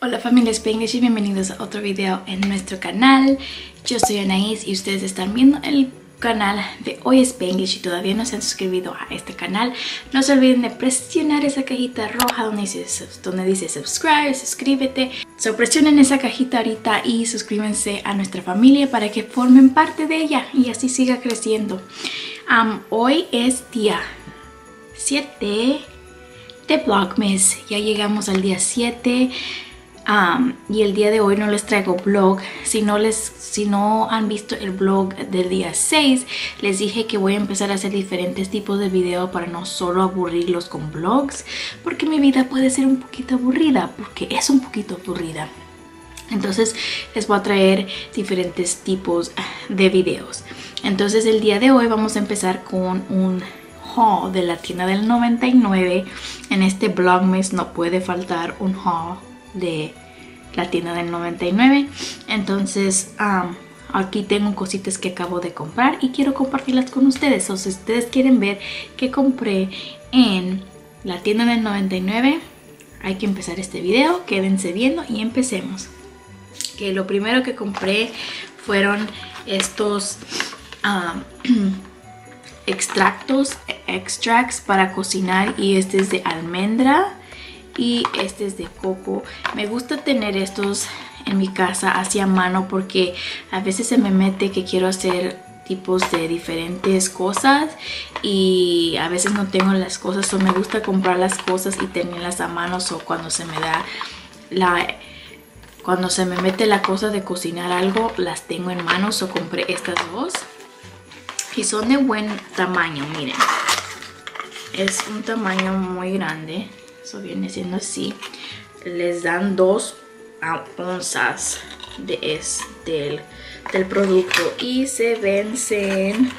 Hola familia Spanglish y bienvenidos a otro video en nuestro canal. Yo soy Anaís y ustedes están viendo el canal de Hoy Spanglish y todavía no se han suscrito a este canal, no se olviden de presionar esa cajita roja donde dice, donde dice subscribe, suscríbete. Presionen esa cajita ahorita y suscríbanse a nuestra familia para que formen parte de ella y así siga creciendo. hoy es día 7 de Vlogmas, ya llegamos al día 7 y el día de hoy no les traigo blog. Si no, les, si no han visto el blog del día 6, les dije que voy a empezar a hacer diferentes tipos de videos para no solo aburrirlos con blogs, porque mi vida puede ser un poquito aburrida, porque es un poquito aburrida. Entonces les voy a traer diferentes tipos de videos. Entonces el día de hoy vamos a empezar con un haul de la tienda del 99. En este vlogmas no puede faltar un haul de la tienda del 99 entonces aquí tengo cositas que acabo de comprar y quiero compartirlas con ustedes. O si ustedes quieren ver qué compré en la tienda del 99 hay que empezar este video. Quédense viendo y empecemos. Que lo primero que compré fueron estos extractos extracts para cocinar y este es de almendra y este es de coco. Me gusta tener estos en mi casa hacia mano porque a veces se me mete que quiero hacer tipos de diferentes cosas y a veces no tengo las cosas o me gusta comprar las cosas y tenerlas a mano o cuando se me da la cuando se me mete la cosa de cocinar algo las tengo en manos o compré estas dos y son de buen tamaño miren. Es un tamaño muy grande. Eso viene siendo así. Les dan dos onzas de este, del, producto. Y se vencen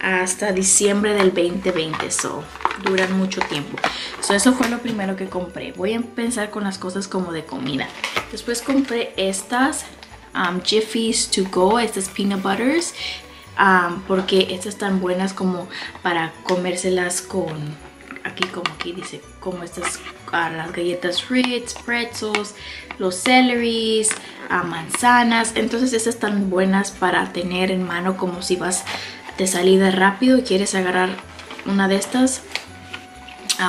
hasta diciembre del 2020 so duran mucho tiempo. So, eso fue lo primero que compré. Voy a empezar con las cosas como de comida. Después compré estas um, Jiffy's to go estas peanut butters um, porque estas están buenas como para comérselas con aquí como aquí dice como estas las galletas Ritz, pretzels, los celeries, manzanas. Entonces esas están buenas para tener en mano como si vas de salida rápido y quieres agarrar una de estas.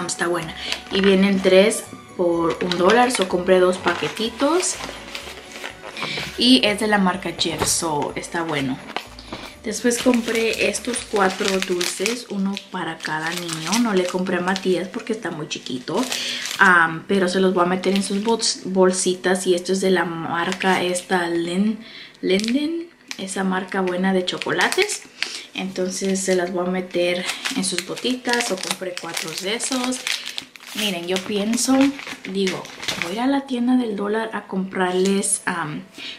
está buena. Y vienen tres por un dólar. So compré dos paquetitos. Y es de la marca Jeff. So está bueno. Después compré estos cuatro dulces, uno para cada niño. No le compré a Matías porque está muy chiquito, pero se los voy a meter en sus bolsitas. Y esto es de la marca esta Linden, esa marca buena de chocolates. Entonces se las voy a meter en sus botitas o compré cuatro de esos. Miren, yo pienso, digo, voy a la tienda del dólar a comprarles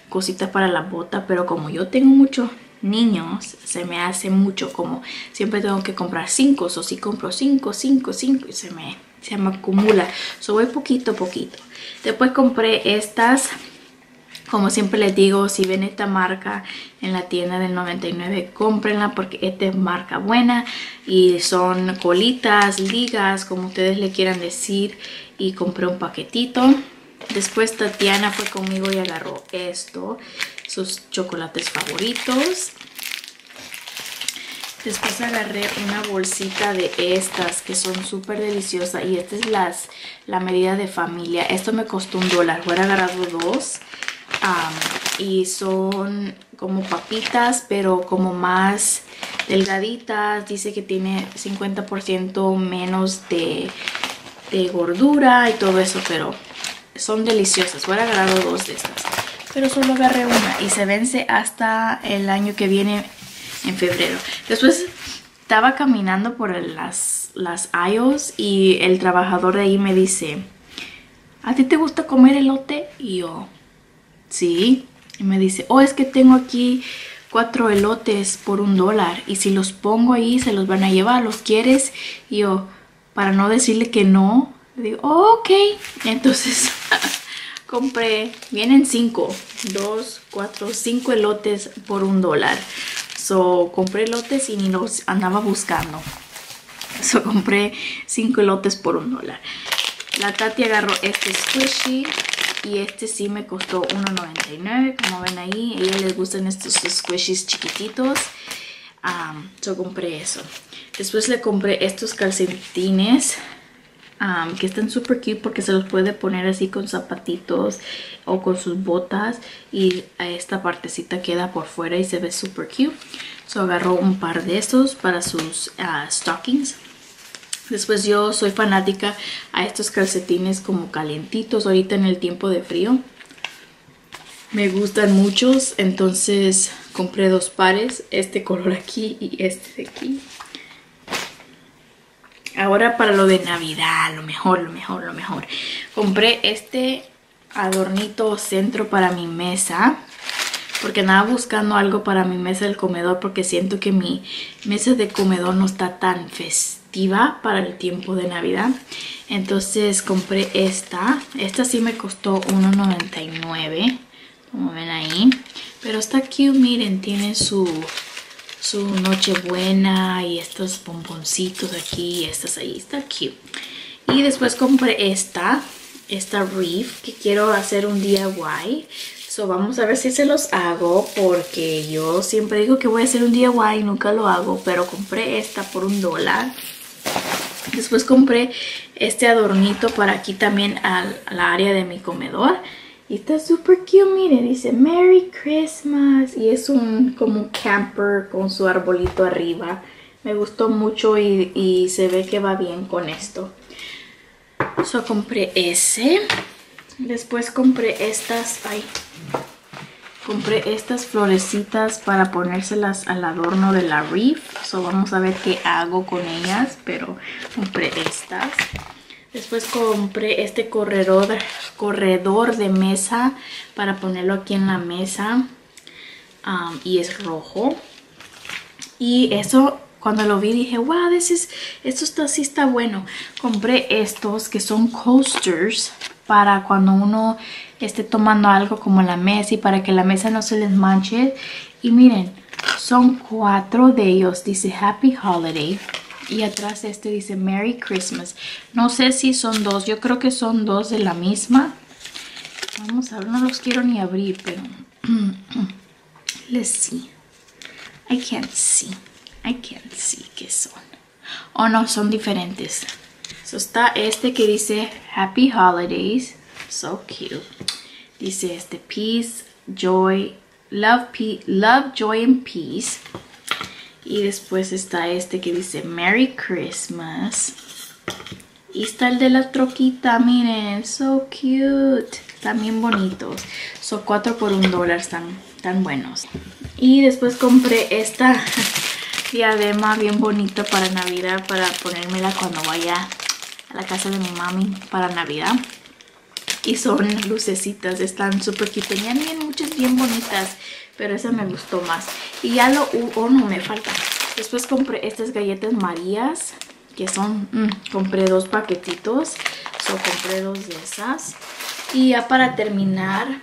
cositas para la bota, pero como yo tengo mucho niños se me hace mucho como siempre tengo que comprar cinco o si compro cinco, cinco, cinco y se me, se me acumula so voy poquito a poquito después compré estas como siempre les digo, si ven esta marca en la tienda del 99, cómprenla porque esta es marca buena y son colitas, ligas, como ustedes le quieran decir. Y compré un paquetito. Después Tatiana fue conmigo y agarró esto sus chocolates favoritos. Después agarré una bolsita de estas que son súper deliciosas y esta es las, la medida de familia. Esto me costó un dólar, voy a agarrar dos. y son como papitas pero como más delgaditas. Dice que tiene 50% menos de, de gordura y todo eso pero son deliciosas. Voy a agarrar dos de estas pero solo agarré una y se vence hasta el año que viene en febrero. Después estaba caminando por las, las aisles y el trabajador de ahí me dice, ¿a ti te gusta comer elote? Y yo, sí. Y me dice, oh, es que tengo aquí cuatro elotes por un dólar y si los pongo ahí se los van a llevar, ¿los quieres? Y yo, para no decirle que no, digo, oh, ok. Entonces compré, vienen 5, 2, 4, 5 elotes por un dólar. So, compré elotes y ni los andaba buscando. So compré 5 elotes por un dólar. La Tati agarró este squishy y este sí me costó $1.99. Como ven ahí, a ella les gustan estos squishies chiquititos. yo compré eso. Después le compré estos calcetines que están super cute porque se los puede poner así con zapatitos o con sus botas y esta partecita queda por fuera y se ve super cute. So agarró un par de estos para sus ah, stockings. Después yo soy fanática a estos calcetines como calientitos ahorita en el tiempo de frío. Me gustan muchos, entonces compré dos pares, este color aquí y este de aquí. Ahora para lo de Navidad, lo mejor, lo mejor, lo mejor. Compré este adornito centro para mi mesa. Porque andaba buscando algo para mi mesa del comedor porque siento que mi mesa de comedor no está tan festiva para el tiempo de Navidad. Entonces compré esta. Esta sí me costó $1.99. Como ven ahí. Pero está cute, miren, tiene su su Nochebuena y estos bomboncitos aquí y estas ahí. Está cute. Y después compré esta, esta Reef, que quiero hacer un DIY. So vamos a ver si se los hago porque yo siempre digo que voy a hacer un DIY y nunca lo hago. Pero compré esta por un dólar. Después compré este adornito para aquí también al, al área de mi comedor. Y está súper cute, miren, dice Merry Christmas. Y es un como un camper con su arbolito arriba. Me gustó mucho y, se ve que va bien con esto. So compré ese. Después compré estas, ay, compré estas florecitas para ponérselas al adorno de la reef. So vamos a ver qué hago con ellas, pero compré estas. Después compré este corredor, corredor de mesa para ponerlo aquí en la mesa. y es rojo. Y eso, cuando lo vi dije, wow, this esto está, sí está bueno. Compré estos que son coasters para cuando uno esté tomando algo como la mesa y para que la mesa no se les manche. Y miren, son cuatro de ellos. Dice Happy Holiday. Y atrás este dice Merry Christmas. No sé si son dos. Yo creo que son dos de la misma. Vamos a ver. No los quiero ni abrir, pero... Let's see. I can't see. I can't see qué son. Oh, no. Son diferentes. So está este que dice Happy Holidays. So cute. Dice este Peace, Joy, Love, Love, Joy and Peace. Y después está este que dice Merry Christmas. Y está el de la troquita, miren, so cute. También bonitos. Son cuatro por un dólar, están tan buenos. Y después compré esta diadema bien bonita para Navidad, para ponérmela cuando vaya a la casa de mi mami para Navidad. Y son lucecitas, están súper cute. Tenían bien muchas bien bonitas pero esa me gustó más. Y ya lo... Oh, no, me falta. Después compré estas galletas marías, que son... Mm, compré dos paquetitos. So, compré dos de esas. Y ya para terminar,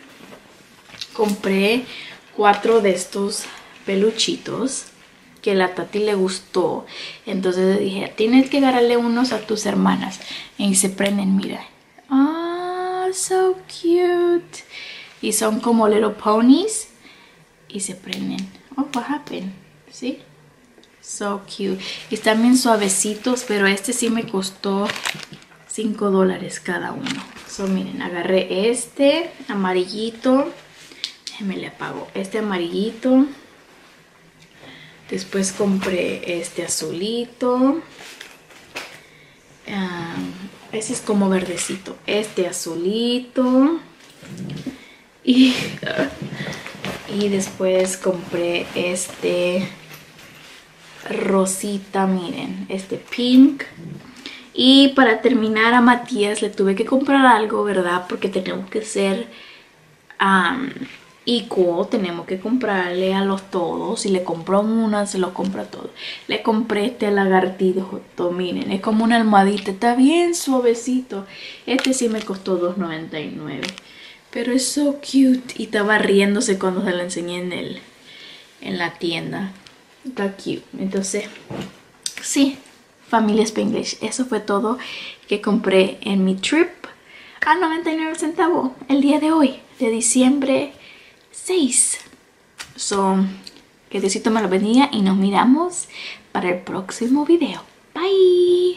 compré cuatro de estos peluchitos que la Tati le gustó. Entonces dije, tienes que darle unos a tus hermanas. Y se prenden, mira. Ah, so cute. Y son como little ponies y se prenden. Oh, what happened? ¿Sí? So cute. Y están bien suavecitos, pero este sí me costó 5 dólares cada uno. So, miren, agarré este amarillito. Déjenme le apago. Este amarillito. Después compré este azulito. Ese es como verdecito. Este azulito. Y y después compré este rosita, miren, este pink. Y para terminar a Matías le tuve que comprar algo, ¿verdad? Porque tenemos que ser equal, tenemos que comprarle a los todos. Si le compró una, se lo compra todo. Le compré este lagartito, miren, es como una almohadita, está bien suavecito. Este sí me costó $2.99. Pero es so cute. Y estaba riéndose cuando se lo enseñé en, el, en la tienda. Está cute. Entonces, sí. familia Spanglish. Eso fue todo que compré en mi trip a 99 centavos el día de hoy, de diciembre 6. So, que Diosito me lo bendiga y nos miramos para el próximo video. Bye.